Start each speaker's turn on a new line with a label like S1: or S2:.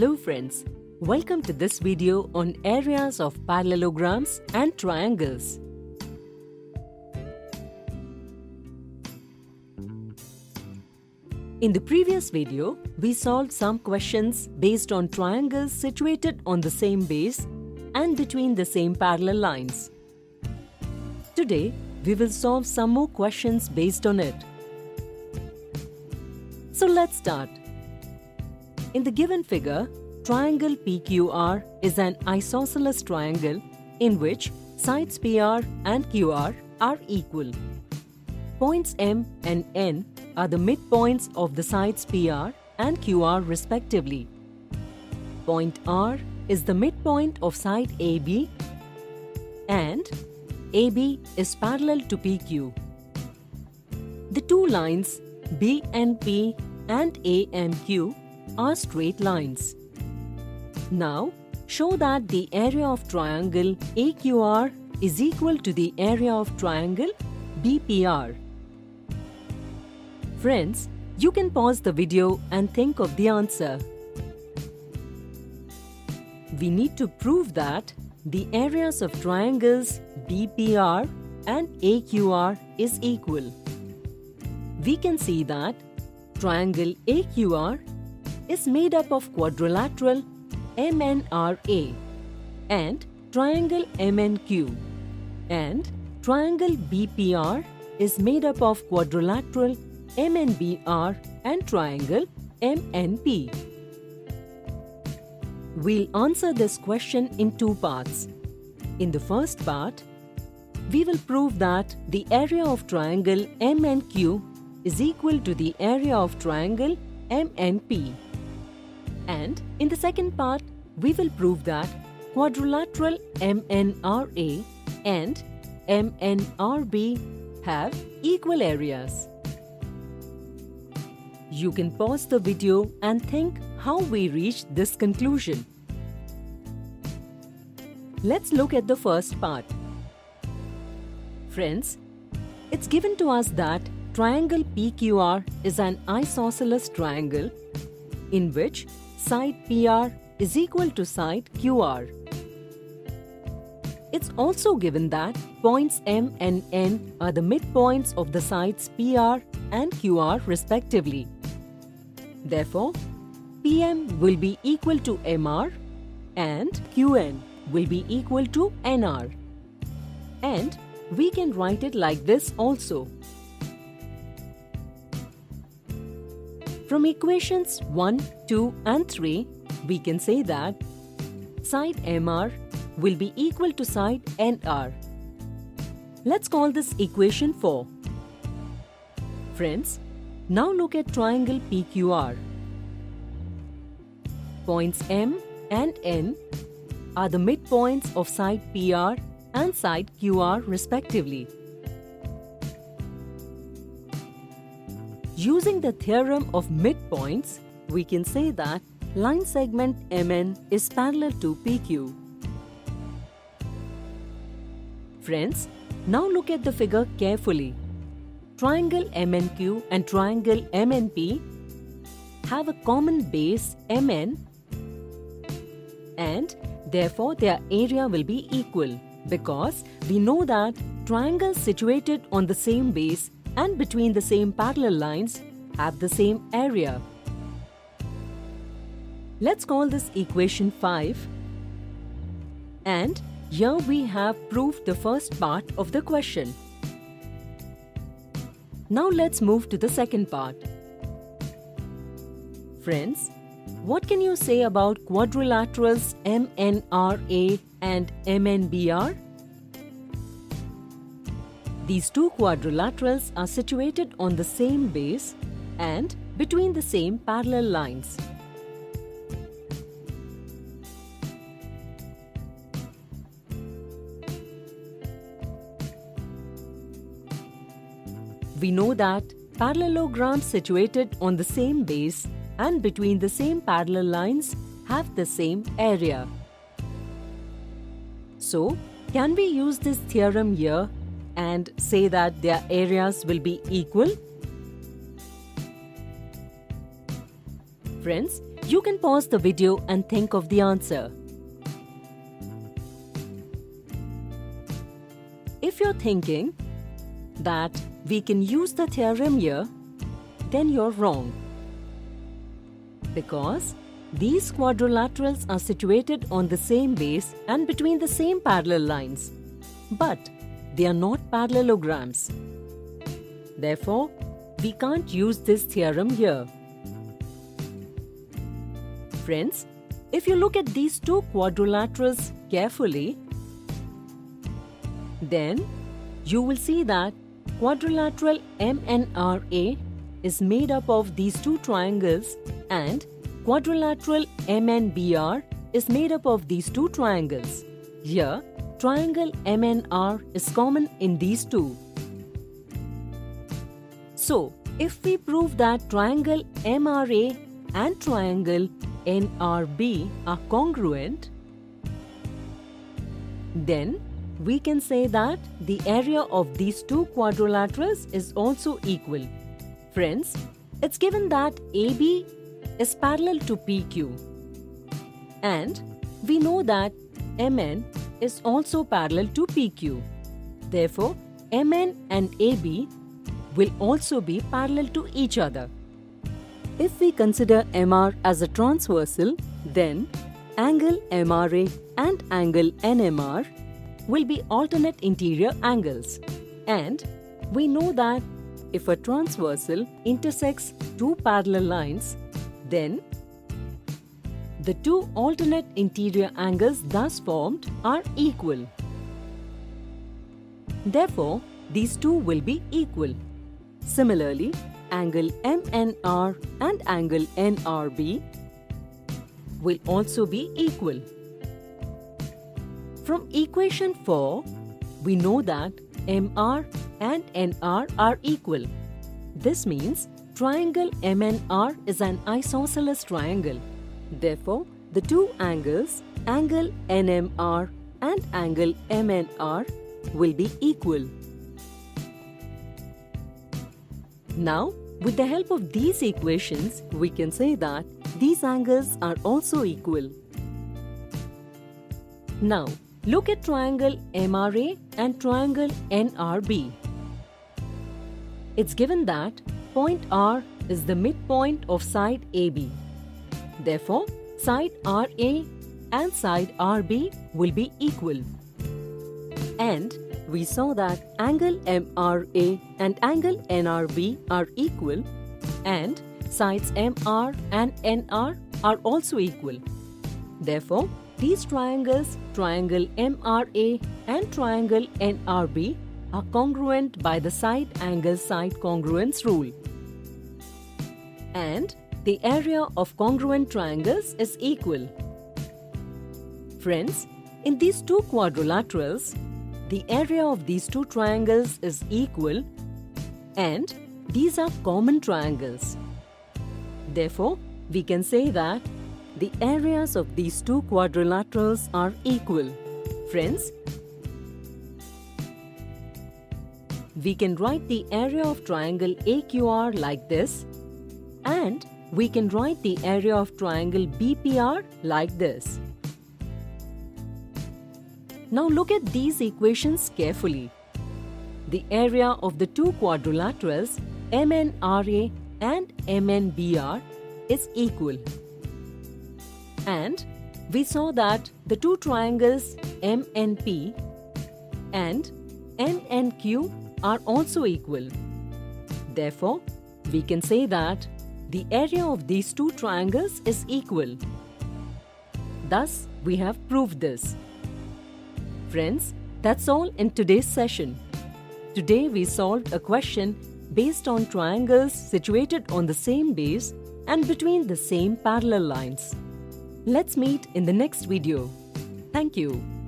S1: Hello friends, welcome to this video on areas of parallelograms and triangles. In the previous video, we solved some questions based on triangles situated on the same base and between the same parallel lines. Today, we will solve some more questions based on it. So let's start. In the given figure, triangle PQR is an isosceles triangle in which sides PR and QR are equal. Points M and N are the midpoints of the sides PR and QR respectively. Point R is the midpoint of side AB and AB is parallel to PQ. The two lines B and P and A and Q are straight lines. Now, show that the area of triangle AQR is equal to the area of triangle BPR. Friends, you can pause the video and think of the answer. We need to prove that the areas of triangles BPR and AQR is equal. We can see that triangle AQR is made up of quadrilateral MNRA and triangle MNQ and triangle BPR is made up of quadrilateral MNBR and triangle MNP. We'll answer this question in two parts. In the first part, we will prove that the area of triangle MNQ is equal to the area of triangle MNP. And in the second part, we will prove that quadrilateral MNRA and MNRB have equal areas. You can pause the video and think how we reached this conclusion. Let's look at the first part. Friends, it's given to us that triangle PQR is an isosceles triangle in which side PR is equal to side QR. It's also given that points M and N are the midpoints of the sides PR and QR respectively. Therefore, PM will be equal to MR and QN will be equal to NR. And we can write it like this also. From equations 1, 2 and 3, we can say that side MR will be equal to side NR. Let's call this equation 4. Friends, now look at triangle PQR. Points M and N are the midpoints of side PR and side QR respectively. Using the theorem of midpoints, we can say that line segment MN is parallel to PQ. Friends, now look at the figure carefully triangle MNQ and triangle MNP have a common base MN and therefore their area will be equal because we know that triangles situated on the same base and between the same parallel lines have the same area. Let's call this equation 5 and here we have proved the first part of the question. Now let's move to the second part. Friends, what can you say about quadrilaterals MNRA and MNBR? These two quadrilaterals are situated on the same base and between the same parallel lines. We know that parallelograms situated on the same base and between the same parallel lines have the same area. So, can we use this theorem here and say that their areas will be equal? Friends, You can pause the video and think of the answer. If you're thinking that we can use the theorem here, then you're wrong. Because these quadrilaterals are situated on the same base and between the same parallel lines. But they are not parallelograms. Therefore, we can't use this theorem here. Friends, if you look at these two quadrilaterals carefully, then you will see that quadrilateral MNRA is made up of these two triangles and quadrilateral MNBR is made up of these two triangles. Here, triangle MNR is common in these two. So, if we prove that triangle MRA and triangle NRB are congruent, then we can say that the area of these two quadrilaterals is also equal. Friends, it's given that AB is parallel to PQ. And we know that MN is also parallel to PQ. Therefore, MN and AB will also be parallel to each other. If we consider MR as a transversal, then angle MRA and angle NMR will be alternate interior angles. And we know that if a transversal intersects two parallel lines, then the two alternate interior angles thus formed are equal. Therefore, these two will be equal. Similarly, angle MNR and angle NRB will also be equal. From equation 4, we know that MR and NR are equal. This means triangle MNR is an isosceles triangle. Therefore, the two angles, angle NMR and angle MNR, will be equal. Now, with the help of these equations, we can say that these angles are also equal. Now, look at triangle MRA and triangle NRB. It's given that point R is the midpoint of side AB. Therefore, side RA and side RB will be equal. And we saw that angle MRA and angle NRB are equal and sides MR and NR are also equal. Therefore, these triangles, triangle MRA and triangle NRB are congruent by the side angle side congruence rule. And the area of congruent triangles is equal. Friends, in these two quadrilaterals, the area of these two triangles is equal and these are common triangles. Therefore, we can say that the areas of these two quadrilaterals are equal. Friends, we can write the area of triangle AQR like this and we can write the area of triangle BPR like this. Now look at these equations carefully. The area of the two quadrilaterals MNRA and MNBR is equal. And we saw that the two triangles MNP and NNQ are also equal. Therefore, we can say that the area of these two triangles is equal. Thus, we have proved this. Friends, that's all in today's session. Today we solved a question based on triangles situated on the same base and between the same parallel lines. Let's meet in the next video. Thank you.